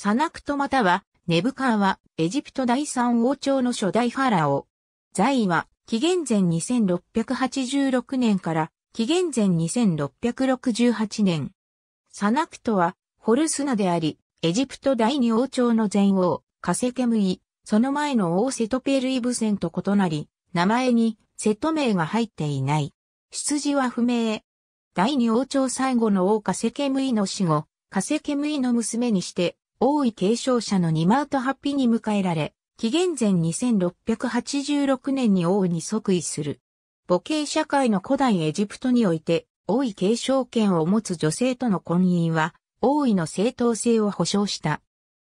サナクトまたは、ネブカーは、エジプト第三王朝の初代ファラオ。在位は、紀元前2686年から、紀元前2668年。サナクトは、ホルスナであり、エジプト第二王朝の前王、カセケムイ、その前の王セトペルイブセンと異なり、名前にセト名が入っていない。出自は不明。第二王朝最後の王カセケムイの死後、カセケムイの娘にして、王位継承者のニマートハッピに迎えられ、紀元前2686年に王に即位する。母系社会の古代エジプトにおいて、王位継承権を持つ女性との婚姻は、王位の正当性を保障した。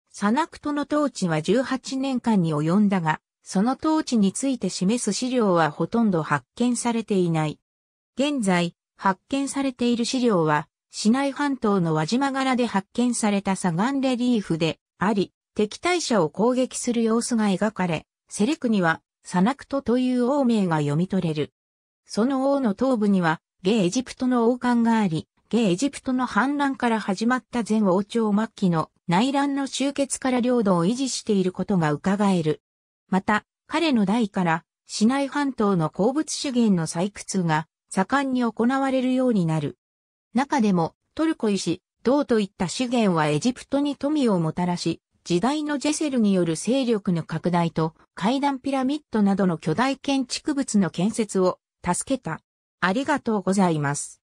サナクトの統治は18年間に及んだが、その統治について示す資料はほとんど発見されていない。現在、発見されている資料は、市内半島の輪島柄で発見された砂岩レリーフであり、敵対者を攻撃する様子が描かれ、セレクには、サナクトという王名が読み取れる。その王の頭部には、ゲエジプトの王冠があり、ゲエジプトの反乱から始まった前王朝末期の内乱の終結から領土を維持していることが伺える。また、彼の代から、市内半島の鉱物資源の採掘が盛んに行われるようになる。中でもトルコ石、銅といった資源はエジプトに富をもたらし、時代のジェセルによる勢力の拡大と階段ピラミッドなどの巨大建築物の建設を助けた。ありがとうございます。